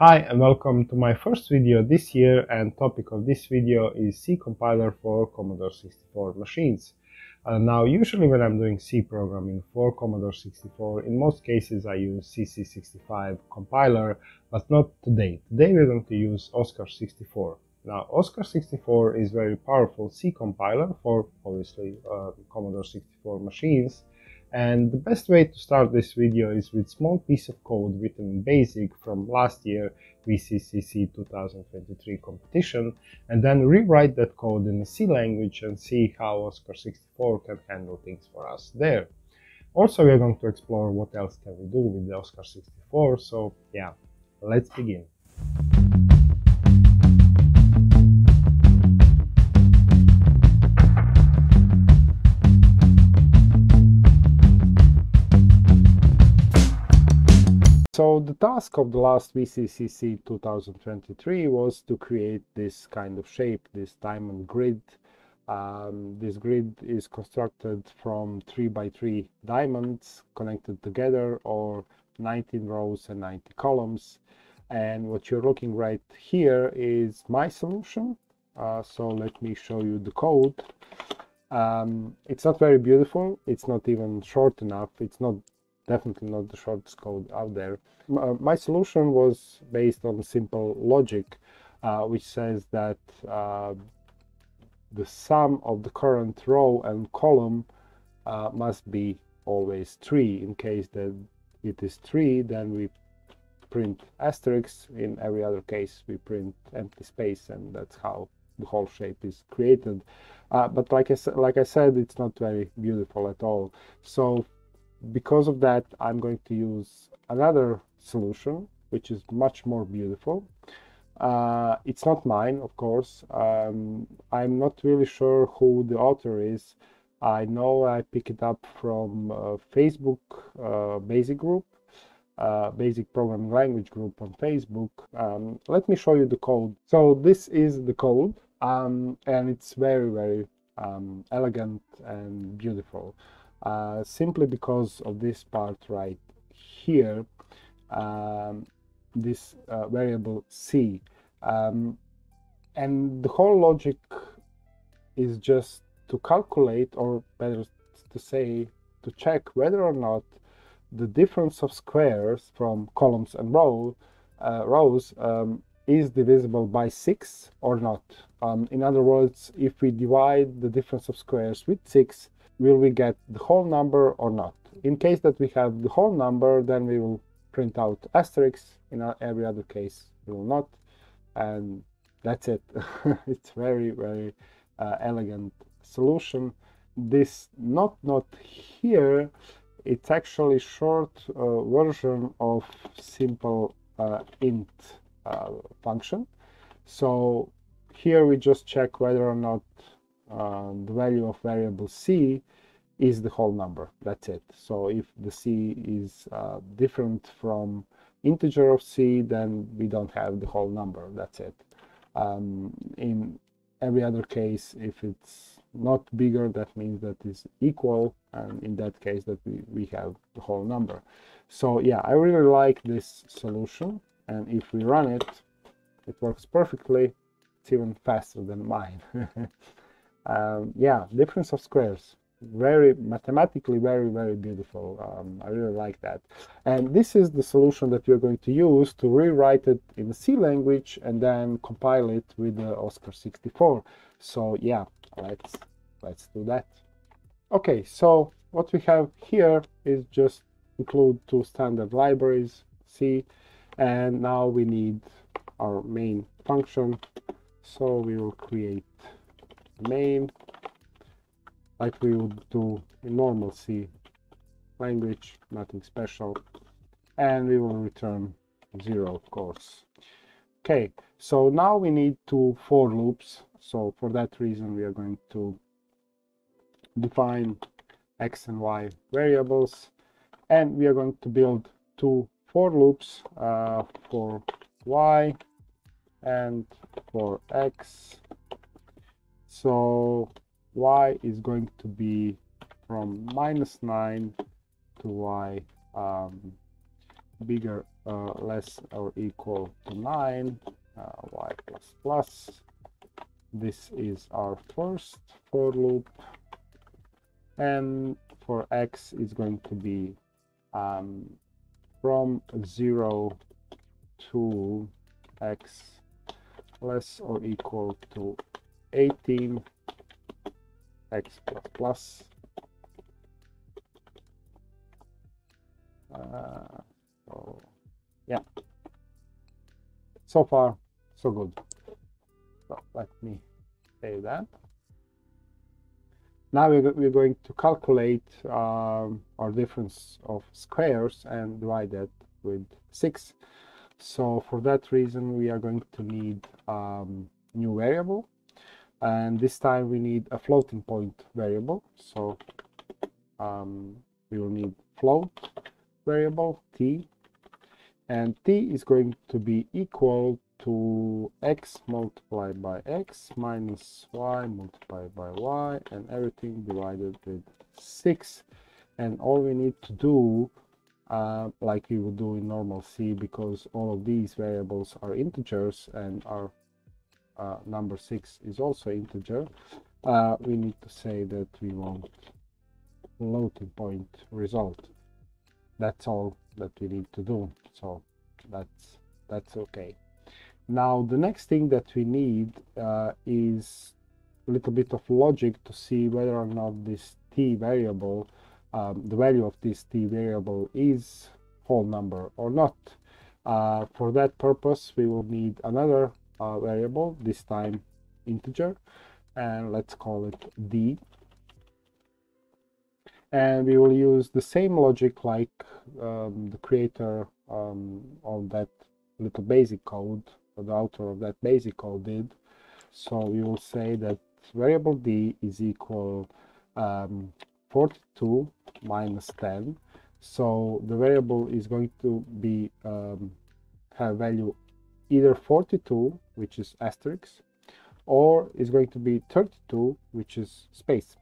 Hi and welcome to my first video this year and topic of this video is C compiler for Commodore 64 machines. Uh, now usually when I'm doing C programming for Commodore 64 in most cases I use CC65 compiler but not today. Today we're going to use Oscar 64. Now Oscar 64 is very powerful C compiler for obviously uh, Commodore 64 machines and the best way to start this video is with small piece of code written in BASIC from last year VCCC 2023 competition and then rewrite that code in C language and see how Oscar 64 can handle things for us there. Also, we're going to explore what else can we do with the Oscar 64. So yeah, let's begin. So the task of the last VCCC 2023 was to create this kind of shape, this diamond grid. Um, this grid is constructed from 3 by 3 diamonds connected together or 19 rows and 90 columns. And what you're looking right here is my solution. Uh, so let me show you the code. Um, it's not very beautiful. It's not even short enough. It's not definitely not the shortest code out there. My solution was based on simple logic, uh, which says that uh, the sum of the current row and column uh, must be always 3. In case that it is 3, then we print asterisks. In every other case, we print empty space, and that's how the whole shape is created. Uh, but like I, like I said, it's not very beautiful at all. So because of that, I'm going to use another solution, which is much more beautiful. Uh, it's not mine, of course. Um, I'm not really sure who the author is. I know I picked it up from uh, Facebook uh, Basic Group, uh, Basic Programming Language Group on Facebook. Um, let me show you the code. So this is the code, um, and it's very, very um, elegant and beautiful uh, simply because of this part right here, um, this uh, variable c. Um, and the whole logic is just to calculate, or better to say, to check whether or not the difference of squares from columns and row, uh, rows um, is divisible by 6 or not. Um, in other words, if we divide the difference of squares with 6, will we get the whole number or not? In case that we have the whole number, then we will print out asterisks. In every other case, we will not. And that's it. it's very, very uh, elegant solution. This not not here, it's actually short uh, version of simple uh, int uh, function. So here we just check whether or not uh, the value of variable c is the whole number. That's it. So if the c is uh, different from integer of c then we don't have the whole number. That's it. Um, in every other case if it's not bigger that means that is equal. And in that case that we, we have the whole number. So yeah i really like this solution. And if we run it it works perfectly. It's even faster than mine um, yeah difference of squares. Very mathematically very very beautiful. Um, i really like that. And this is the solution that we're going to use to rewrite it in c language and then compile it with the oscar 64 so yeah let's let's do that. Okay so what we have here is just include two standard libraries c and now we need our main function. So we will create main like we would do in normal C language, nothing special. And we will return zero, of course. Okay, so now we need two for loops. So for that reason, we are going to define x and y variables. And we are going to build two for loops uh, for y and for x so y is going to be from minus 9 to y um, bigger uh, less or equal to 9 uh, y plus plus. This is our first for loop. And for x is going to be um, from 0 to x less or equal to 18 x plus. Plus uh, so yeah. So far so good. So let me save that. Now we're, we're going to calculate um, our difference of squares and divide that with 6 so for that reason we are going to need um, new variable and this time we need a floating point variable. So um, we will need float variable t. And t is going to be equal to x multiplied by x minus y multiplied by y and everything divided with 6 and all we need to do uh, like we would do in normal C because all of these variables are integers and our uh, number 6 is also integer. Uh, we need to say that we want floating point result. That's all that we need to do. So that's that's okay. Now the next thing that we need uh, is a little bit of logic to see whether or not this t variable um, the value of this t variable is whole number or not. Uh, for that purpose we will need another uh, variable this time integer and let's call it d. And we will use the same logic like um, the creator um, of that little basic code the author of that basic code did. So we will say that variable d is equal um, 42 minus 10 so the variable is going to be um, have value either 42 which is asterisk or is going to be 32 which is space.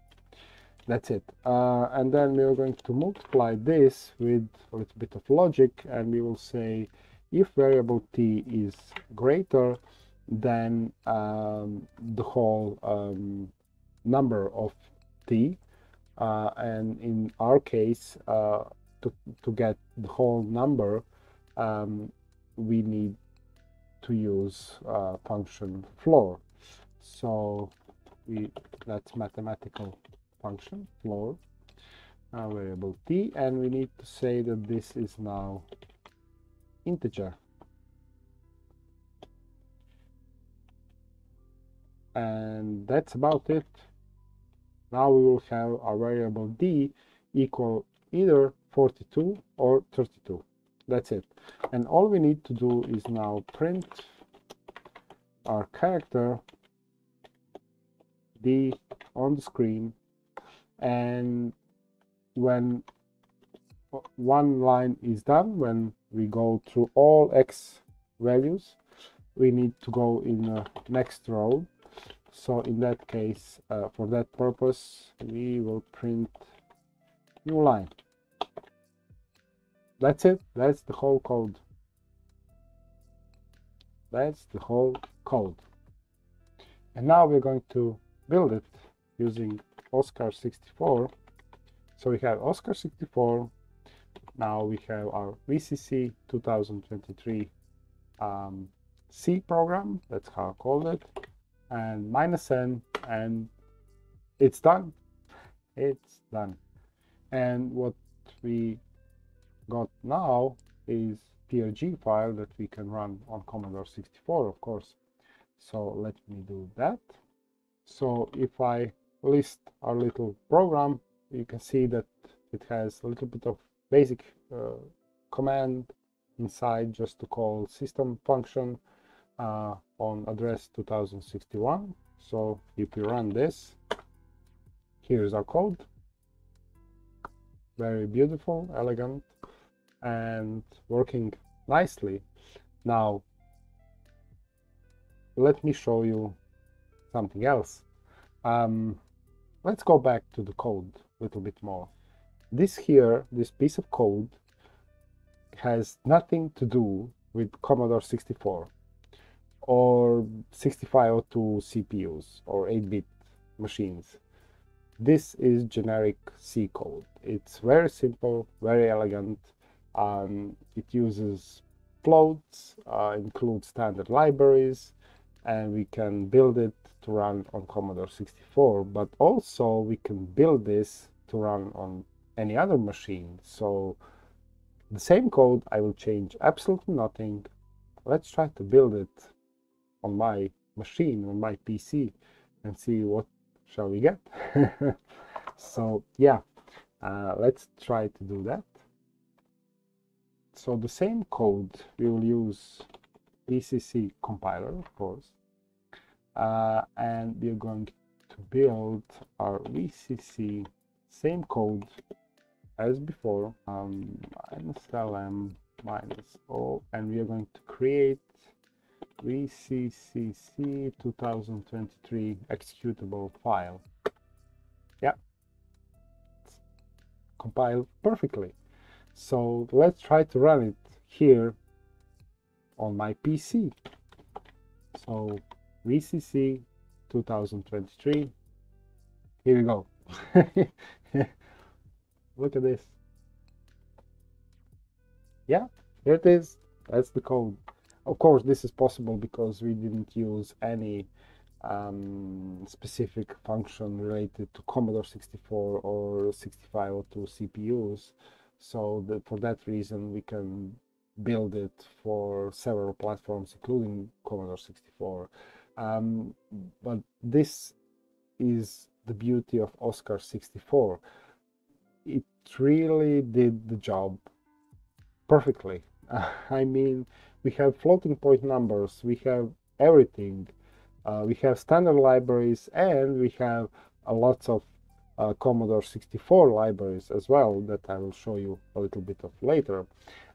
That's it. Uh, and then we are going to multiply this with a little bit of logic and we will say if variable t is greater than um, the whole um, number of t uh, and in our case uh, to, to get the whole number um, we need to use uh, function floor. So we that's mathematical function floor uh, variable t and we need to say that this is now integer. And that's about it. Now we will have our variable d equal either 42 or 32 that's it. And all we need to do is now print our character d on the screen. And when one line is done when we go through all x values we need to go in the next row. So in that case uh, for that purpose we will print new line that's it. That's the whole code. That's the whole code. And now we're going to build it using Oscar 64 so we have Oscar 64 now we have our VCC 2023 um, C program. That's how I called it. And minus n and it's done. It's done. And what we got now is PRG file that we can run on Commodore 64 of course. So let me do that. So if I list our little program you can see that it has a little bit of basic uh, command inside just to call system function uh, on address 2061 so if we run this here's our code. Very beautiful elegant and working nicely now let me show you something else um, let's go back to the code a little bit more this here this piece of code has nothing to do with Commodore 64 or 6502 CPUs or 8-bit machines. This is generic C code. It's very simple, very elegant. Um, it uses floats, uh, includes standard libraries, and we can build it to run on Commodore 64, but also we can build this to run on any other machine. So the same code, I will change absolutely nothing. Let's try to build it on my machine, on my PC, and see what shall we get. so yeah, uh, let's try to do that. So the same code, we will use GCC compiler, of course, uh, and we're going to build our VCC same code as before um, minus lm minus o and we are going to create vccc 2023 executable file. Yeah. Compiled perfectly so let's try to run it here on my pc so vcc 2023 here we go Look at this. Yeah, here it is. That's the code. Of course, this is possible because we didn't use any um, specific function related to Commodore 64 or 6502 CPUs. So the, for that reason, we can build it for several platforms, including Commodore 64. Um, but this is the beauty of OSCAR 64 it really did the job perfectly. Uh, I mean, we have floating point numbers, we have everything. Uh, we have standard libraries and we have a lots of uh, Commodore 64 libraries as well that I will show you a little bit of later.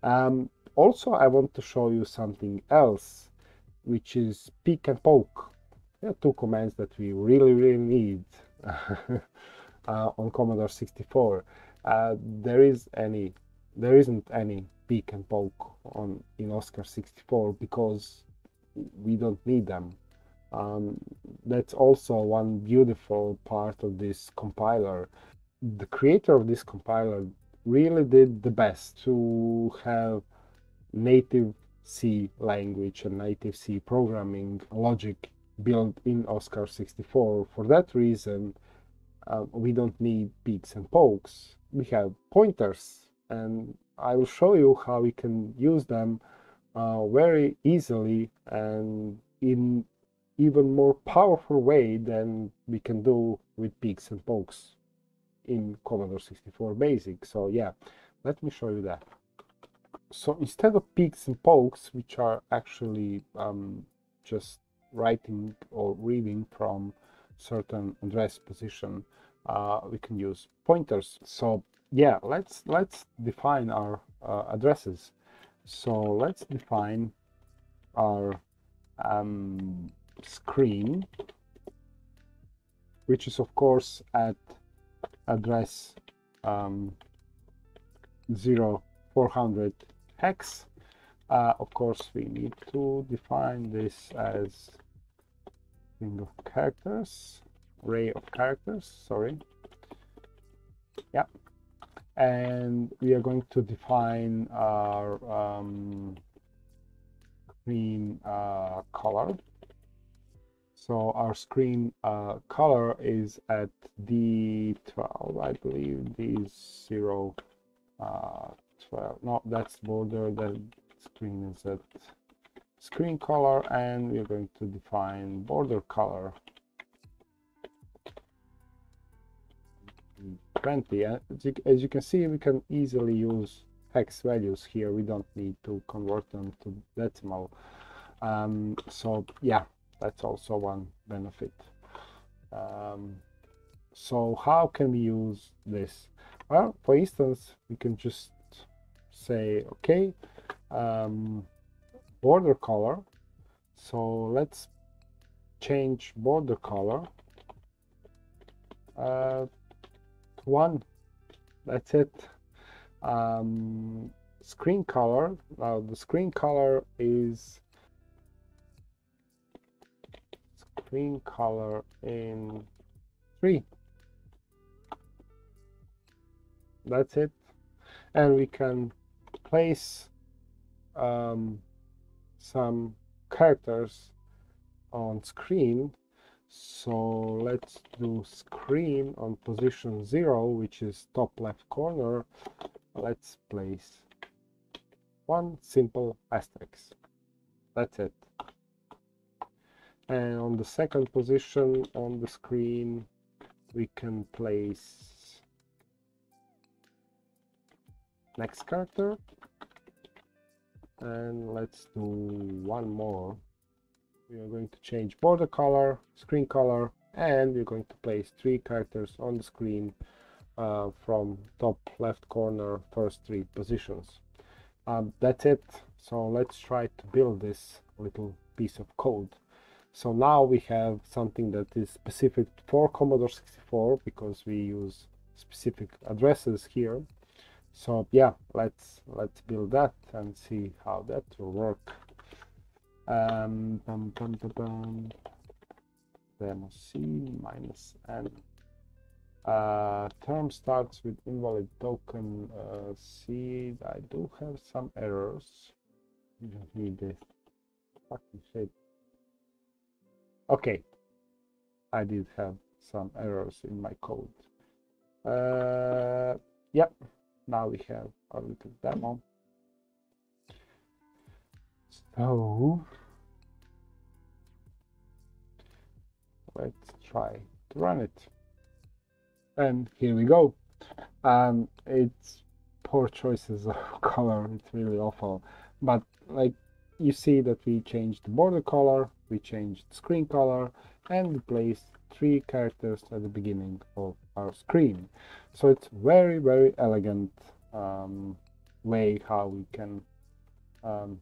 Um, also, I want to show you something else, which is peek and poke. There are two commands that we really, really need. uh, on Commodore 64. Uh, there is any, there isn't any peek and poke on in OSCAR 64 because we don't need them. Um, that's also one beautiful part of this compiler. The creator of this compiler really did the best to have native C language and native C programming logic built in OSCAR 64. For that reason, uh, we don't need peeks and pokes. We have pointers, and I will show you how we can use them uh, very easily and in even more powerful way than we can do with peeks and pokes in Commodore 64 Basic. So yeah, let me show you that. So instead of peeks and pokes, which are actually um, just writing or reading from certain address position uh, we can use pointers so yeah let's let's define our uh, addresses so let's define our um, screen which is of course at address um, 0400 hex. Uh, of course we need to define this as string of characters array of characters sorry. Yeah. And we are going to define our um, screen uh, color so our screen uh, color is at D12 I believe. D0 uh, 12 no that's border the screen is at screen color and we're going to define border color. 20 as you, as you can see we can easily use hex values here. We don't need to convert them to decimal. Um, so yeah that's also one benefit. Um, so how can we use this? Well for instance we can just say okay um, border color. So let's change border color uh, one. That's it. Um, screen color. Now the screen color is screen color in 3. That's it. And we can place um, some characters on screen so let's do screen on position 0 which is top left corner let's place one simple asterisk that's it and on the second position on the screen we can place next character. And let's do one more. We are going to change border color screen color and we're going to place three characters on the screen uh, from top left corner first three positions. Um, that's it. So let's try to build this little piece of code so now we have something that is specific for Commodore 64 because we use specific addresses here. So yeah let's let's build that and see how that will work. Um bum, bum, bum, bum. demo c minus n. Uh, term starts with invalid token uh, see i do have some errors. You don't need this fucking shit okay. I did have some errors in my code. Uh yep. Now we have a little demo. So let's try to run it. And here we go. Um it's poor choices of color. It's really awful. But like you see that we changed the border color we changed screen color and we placed three characters at the beginning of our screen. So it's very, very elegant um, way how we can um,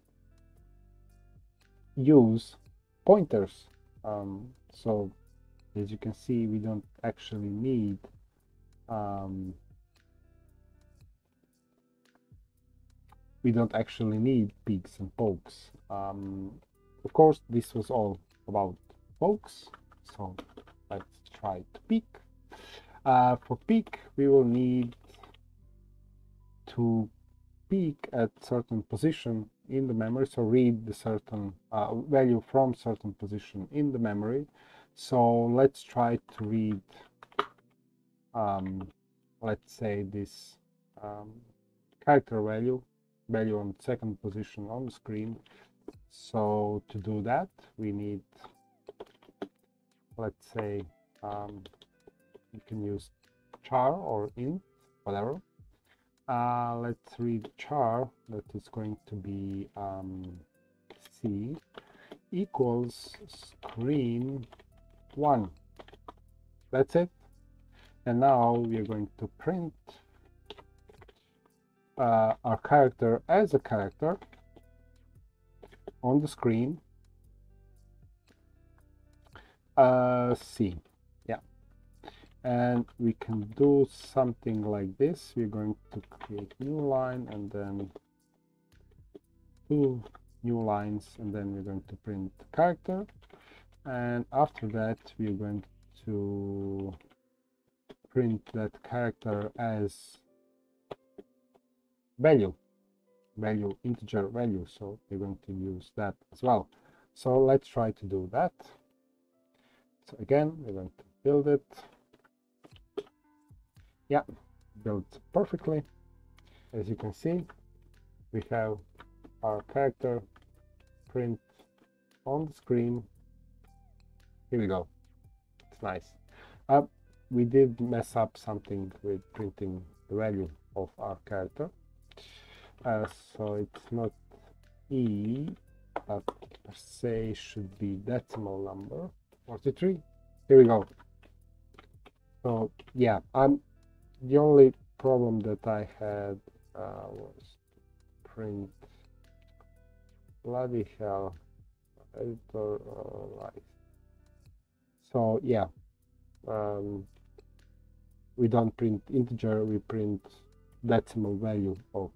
use pointers. Um, so as you can see, we don't actually need um, we don't actually need peeks and pokes. Of course, this was all about pokes, so let's try to peek. Uh, for peek, we will need to peek at certain position in the memory, so read the certain uh, value from certain position in the memory. So let's try to read, um, let's say this um, character value, value on second position on the screen. So to do that, we need let's say um, you can use char or int whatever. Uh, let's read char that is going to be um, c equals screen 1 that's it. And now we are going to print uh, our character as a character on the screen uh, C. Yeah. And we can do something like this. We're going to create new line and then two new lines and then we're going to print the character. And after that, we're going to print that character as value value integer value so we're going to use that as well so let's try to do that so again, we're going to build it. Yeah, built perfectly. As you can see, we have our character print on the screen. Here we go. It's nice. Uh, we did mess up something with printing the value of our character. Uh, so it's not E, but per se should be decimal number. 43 here we go. So yeah i'm the only problem that i had uh, was print bloody hell editor uh, life. So yeah um, we don't print integer we print decimal value of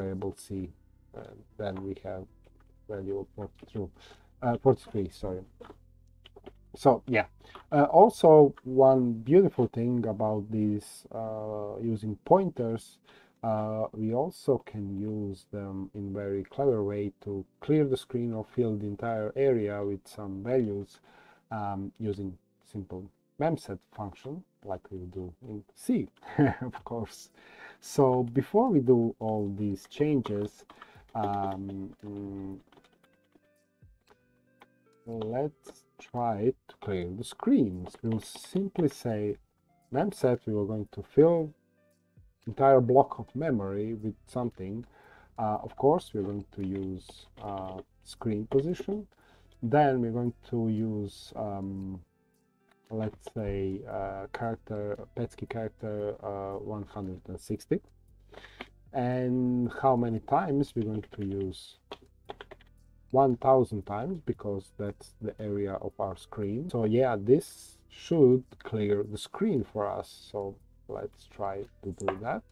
variable c. And then we have value of 42, uh, 43, sorry. So yeah, uh, also one beautiful thing about these uh, using pointers, uh, we also can use them in very clever way to clear the screen or fill the entire area with some values um, using simple memset function like we do in C, of course. So before we do all these changes, um, mm, let's try to clear the screens. We'll simply say memset, we are going to fill entire block of memory with something. Uh, of course, we're going to use uh, screen position. Then we're going to use um, let's say uh, character PETSCII character uh, 160 and how many times we're going to use 1000 times because that's the area of our screen. So yeah this should clear the screen for us. So let's try to do that.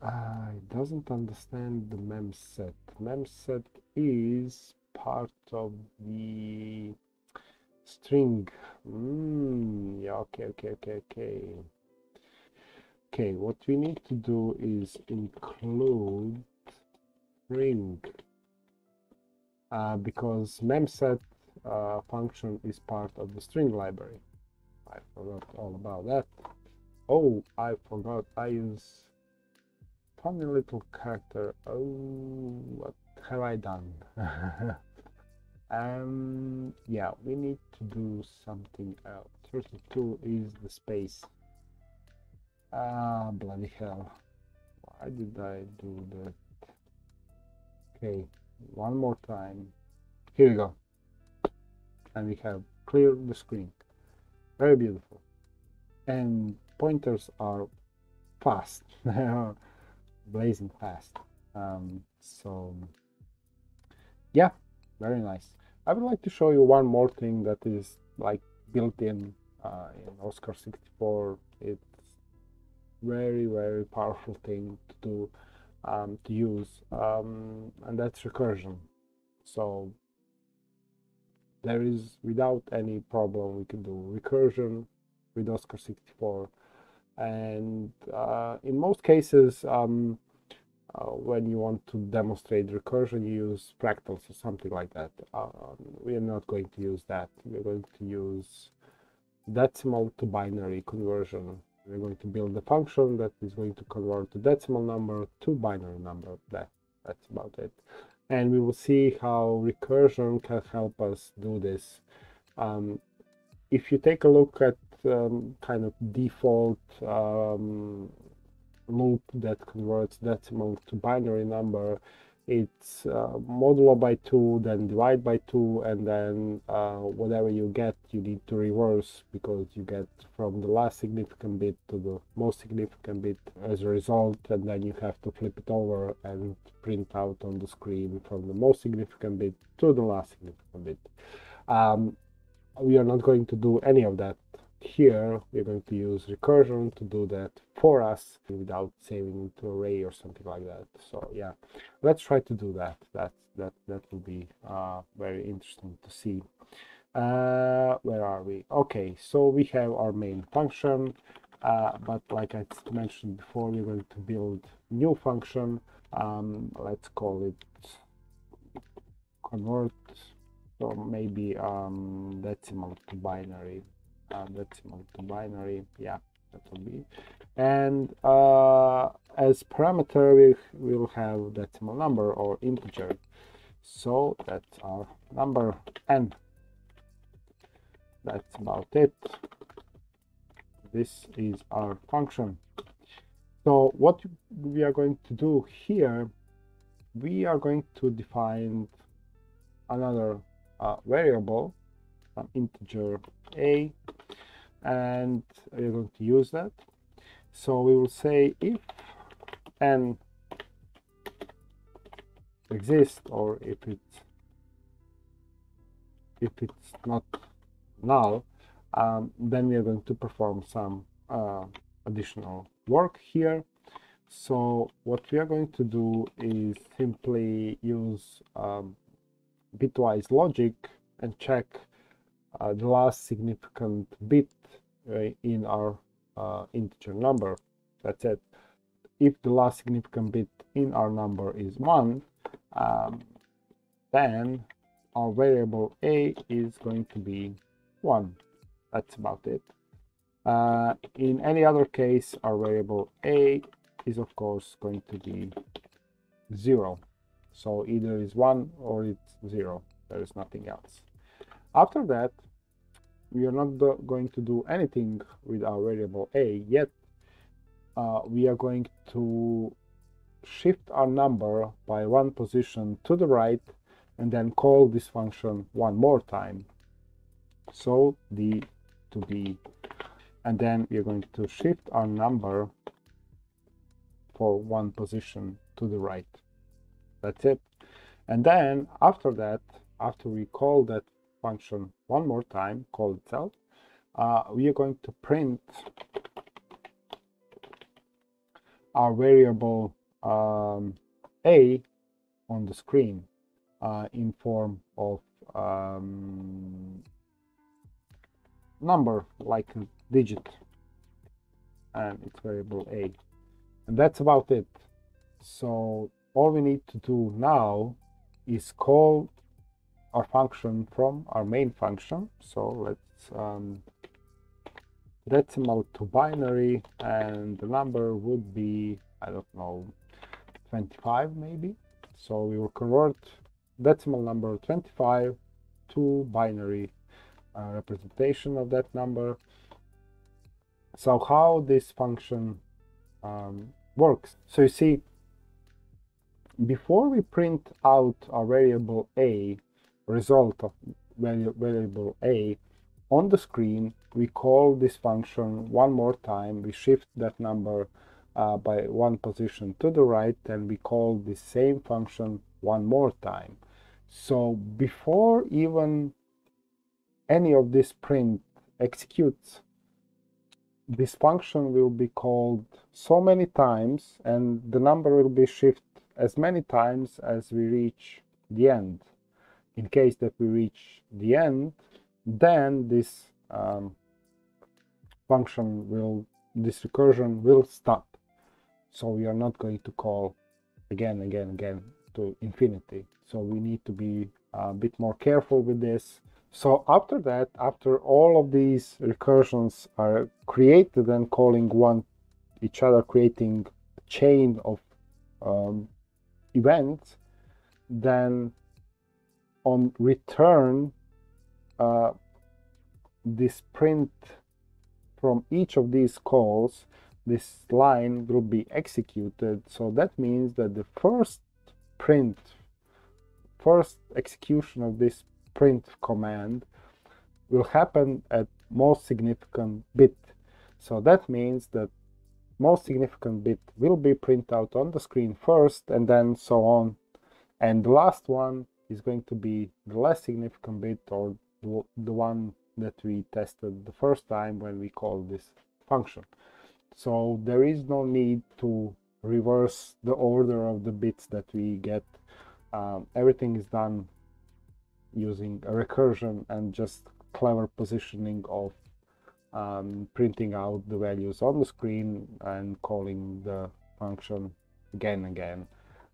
Uh, it doesn't understand the memset memset is part of the string. Mm, yeah okay okay okay okay. Okay what we need to do is include string. Uh, because memset uh, function is part of the string library. I forgot all about that. Oh I forgot. I use funny little character. Oh what have I done um yeah we need to do something else. 32 is the space. Ah bloody hell. Why did i do that? Okay one more time. Here we go. And we have cleared the screen. Very beautiful. And pointers are fast. They are blazing fast. Um, so yeah very nice I would like to show you one more thing that is like built in uh, in Oscar 64. It's very very powerful thing to do um, to use, um, and that's recursion. So there is without any problem we can do recursion with Oscar 64, and uh, in most cases. Um, uh, when you want to demonstrate recursion, you use fractals or something like that. Uh, we are not going to use that. We're going to use decimal to binary conversion. We're going to build a function that is going to convert the decimal number to binary number. That That's about it. And we will see how recursion can help us do this. Um, if you take a look at um, kind of default um, loop that converts decimal to binary number. It's uh, modulo by 2 then divide by 2 and then uh, whatever you get you need to reverse because you get from the last significant bit to the most significant bit as a result and then you have to flip it over and print out on the screen from the most significant bit to the last significant bit. Um, we are not going to do any of that here we're going to use recursion to do that for us without saving into array or something like that. So yeah let's try to do that. That that that will be uh, very interesting to see. Uh, where are we? Okay so we have our main function uh, but like I mentioned before we're going to build new function. Um, let's call it convert. So maybe um, decimal to binary uh, decimal to binary yeah that will be. And uh, as parameter we will have decimal number or integer. So that's our number n. That's about it. This is our function. So what we are going to do here we are going to define another uh, variable some integer a and we're going to use that? So we will say if n exists or if it's if it's not null um, then we are going to perform some uh, additional work here. So what we are going to do is simply use um, bitwise logic and check the last significant bit uh, in our uh, integer number. That's it. If the last significant bit in our number is 1, um, then our variable a is going to be 1. That's about it. Uh, in any other case, our variable a is of course going to be 0. So either is 1 or it's 0. There is nothing else. After that, we are not going to do anything with our variable a yet. Uh, we are going to shift our number by one position to the right and then call this function one more time. So d to b. And then we're going to shift our number for one position to the right. That's it. And then after that, after we call that function one more time, call itself, uh, we are going to print our variable um, a on the screen uh, in form of um, number like a digit and its variable a. And that's about it. So all we need to do now is call our function from our main function so let's um, decimal to binary and the number would be I don't know 25 maybe so we will convert decimal number 25 to binary uh, representation of that number. So how this function um, works. So you see, before we print out our variable a, result of variable a, on the screen, we call this function one more time. We shift that number uh, by one position to the right, and we call the same function one more time. So before even any of this print executes, this function will be called so many times and the number will be shifted as many times as we reach the end. In case that we reach the end, then this um, function will, this recursion will stop. So we are not going to call again, again, again to infinity. So we need to be a bit more careful with this. So after that, after all of these recursions are created and calling one each other, creating a chain of um, events, then on return, uh, this print from each of these calls, this line will be executed. So that means that the first print, first execution of this print command will happen at most significant bit. So that means that most significant bit will be printed out on the screen first and then so on. And the last one is going to be the less significant bit or the one that we tested the first time when we called this function. So there is no need to reverse the order of the bits that we get. Um, everything is done using a recursion and just clever positioning of um, printing out the values on the screen and calling the function again and again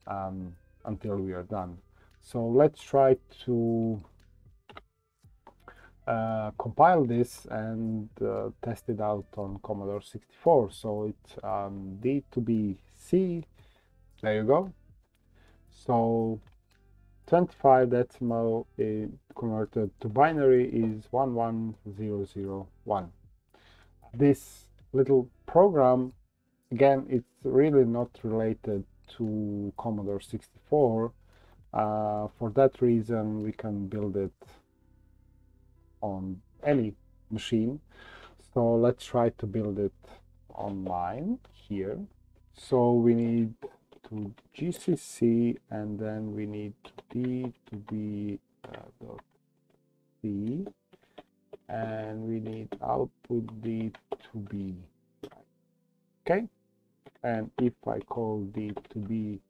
um, until we are done. So let's try to uh, compile this and uh, test it out on Commodore 64. So it's um, D2B there you go. So 25 decimal converted to binary is 11001. This little program, again, it's really not related to Commodore 64. Uh, for that reason, we can build it on any machine. So let's try to build it on mine here. So we need to GCC and then we need D to be uh, dot C and we need output D to be okay and if I call D to be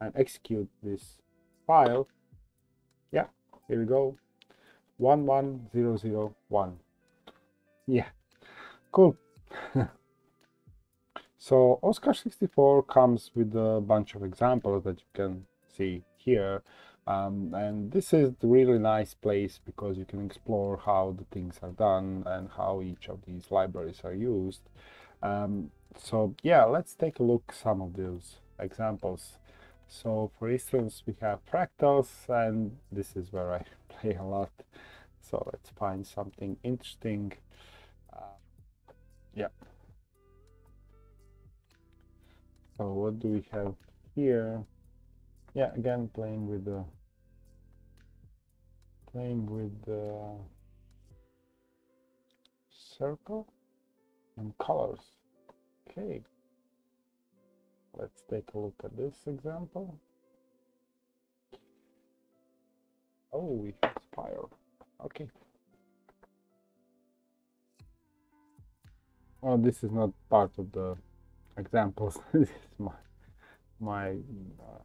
and execute this file, yeah, here we go, 11001. Yeah, cool. so Oscar 64 comes with a bunch of examples that you can see here. Um, and this is really nice place because you can explore how the things are done and how each of these libraries are used. Um, so yeah, let's take a look some of those examples. So for instance, we have fractals and this is where I play a lot. So let's find something interesting. Uh, yeah. So what do we have here? Yeah, again, playing with the playing with the circle and colors. Okay. Let's take a look at this example. Oh, we have spiral. Okay. Well, this is not part of the examples. this is my my uh,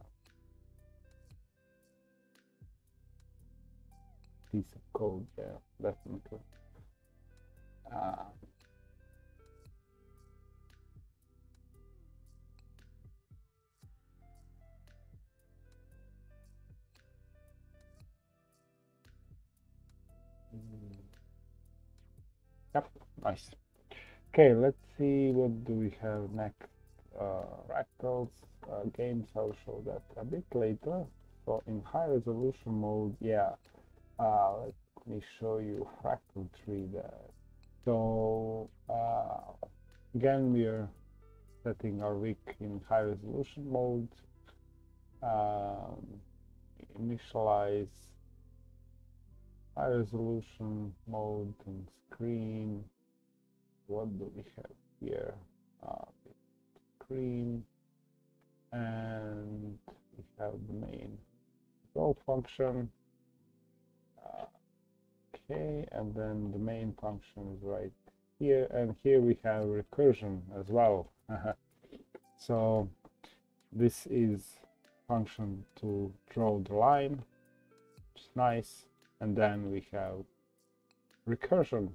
piece of code. Yeah, definitely. Uh, nice. Okay, let's see what do we have next. Uh, fractals uh, games, I'll show that a bit later. So in high resolution mode, yeah, uh, let me show you fractal tree there. So uh, again, we are setting our VIC in high resolution mode. Um, initialize high resolution mode and screen. What do we have here? Uh, and we have the main control function. Uh, okay, and then the main function is right here, and here we have recursion as well. so this is function to draw the line, which is nice and then we have recursion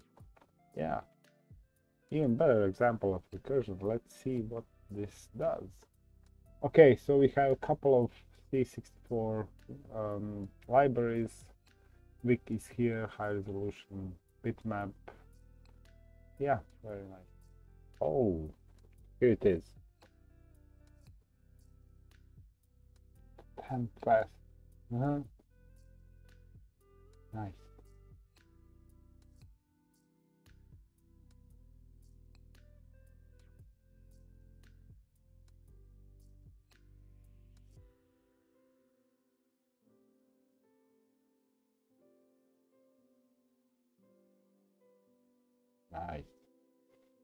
yeah even better example of recursion. Let's see what this does. Okay so we have a couple of c64 um, libraries. VIC is here high resolution bitmap. Yeah very nice. Oh here it is. 10 fast. Uh -huh. Nice.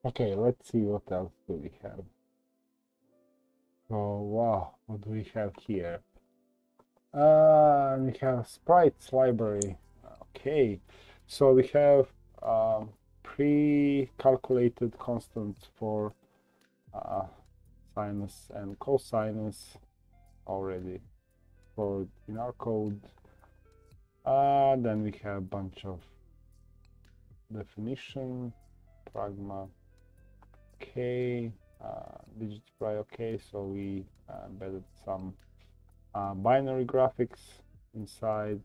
Okay, let's see what else do we have. Oh wow, what do we have here? Uh, we have sprites library. Okay, so we have um, pre-calculated constants for uh, sinus and cosinus already for in our code. Uh, then we have a bunch of definition, pragma, okay, uh, digit okay, so we uh, embedded some uh, binary graphics inside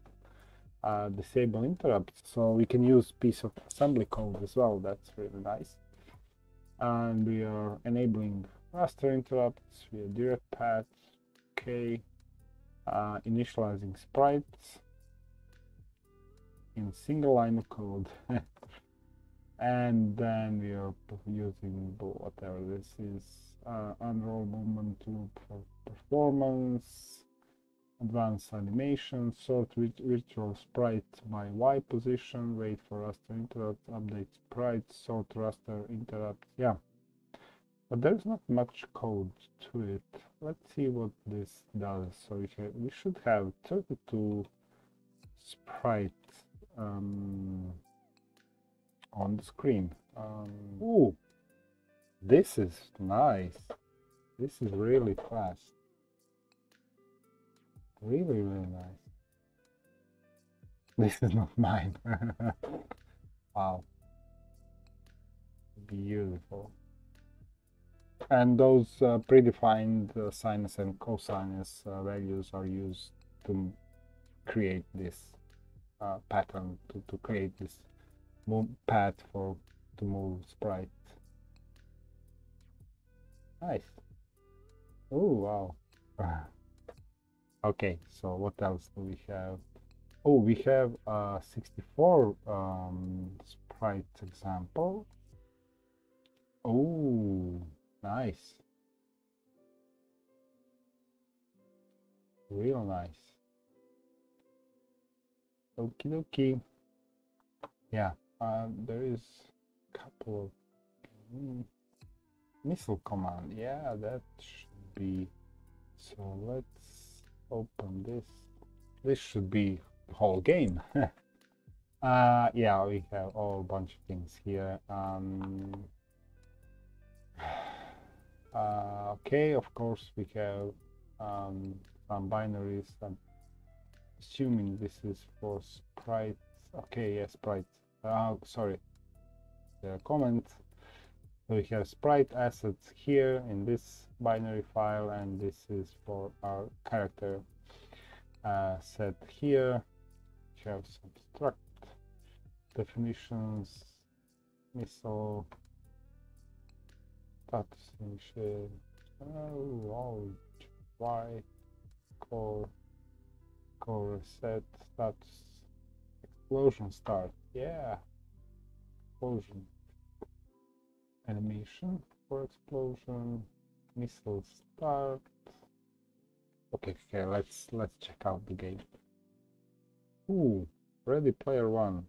uh, disable interrupts. So we can use piece of assembly code as well. That's really nice. And we are enabling raster interrupts via direct path k Uh, initializing sprites in single line of code. and then we are using whatever this is uh, unroll movement for performance advanced animation, sort with virtual sprite by Y position, wait for raster interrupt, update sprite, sort raster interrupt, yeah. But there's not much code to it. Let's see what this does. So we, we should have 32 sprites um, on the screen. Um, ooh, this is nice. This is really fast. Really, really nice. This is not mine. wow. Beautiful. And those uh, predefined uh, sinus and cosinus uh, values are used to create this uh, pattern, to, to create this move path for to move sprite. Nice. Oh, wow. okay, so what else do we have? Oh, we have a 64 um, sprite example. Oh, nice. Real nice. Okie dokie. Yeah, uh, there is a couple of mm, missile command. Yeah, that should be. So let's open this. This should be the whole game. uh, yeah, we have a bunch of things here. Um, uh, okay, of course we have um, some binaries. I'm assuming this is for sprites. Okay, yeah, sprites. Uh, sorry, the comment. So we have sprite assets here in this binary file, and this is for our character uh, set here. We have some struct definitions, missile, status initial, oh, y, core, core reset, status, explosion start. Yeah, explosion. Animation for explosion. Missile start okay okay let's let's check out the game. Ooh, ready player one.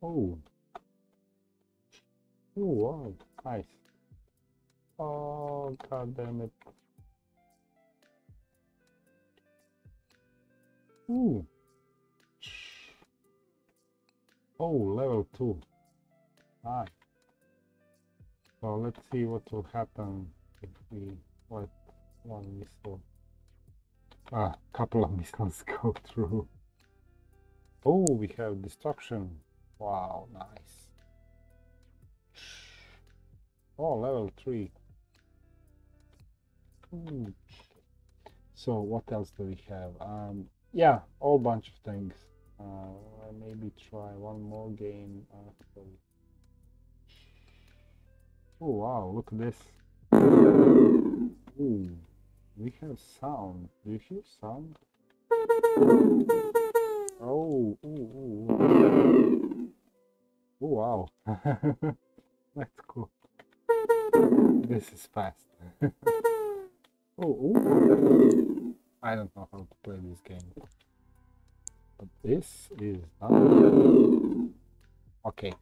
Oh oh wow nice. Oh god damn it. Ooh. Oh, level 2. Nice. So let's see what will happen if we let one missile, a ah, couple of missiles go through. Oh, we have destruction. Wow, nice. Oh, level 3. Ooh. So what else do we have? Um, yeah, all bunch of things. Uh, maybe try one more game after. Oh wow, look at this. Ooh, we have sound. Do you hear sound? Oh, ooh, ooh. Oh wow. That's cool. This is fast. oh, ooh. I don't know how to play this game. But this is not... Okay.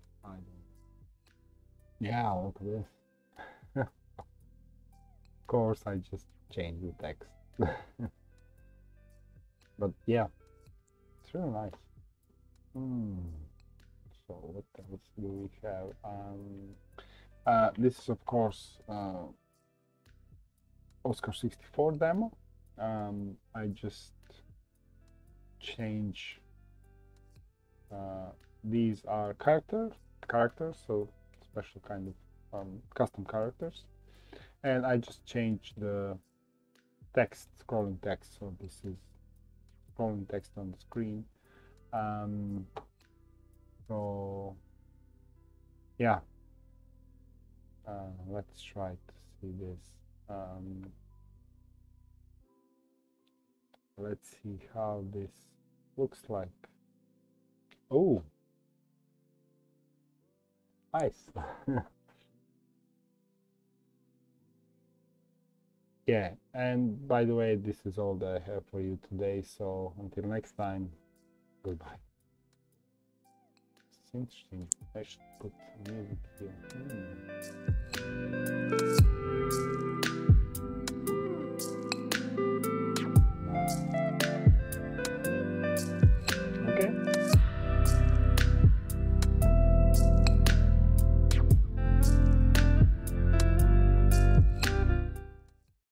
Yeah, look at this. of course, I just changed the text. but yeah, it's really nice. Hmm. So what else do we have? Um, uh, this is of course uh, Oscar 64 demo. Um, I just change uh, these are character characters so special kind of um, custom characters. And I just change the text scrolling text so this is scrolling text on the screen. Um, so yeah. Uh, let's try to see this. Um, let's see how this looks like. Oh, ice. yeah, and by the way, this is all that I have for you today. So until next time, goodbye. It's interesting. I should put music here. Hmm.